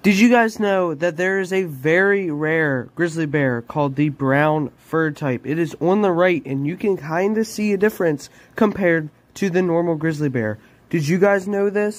Did you guys know that there is a very rare grizzly bear called the brown fur type? It is on the right and you can kind of see a difference compared to the normal grizzly bear. Did you guys know this?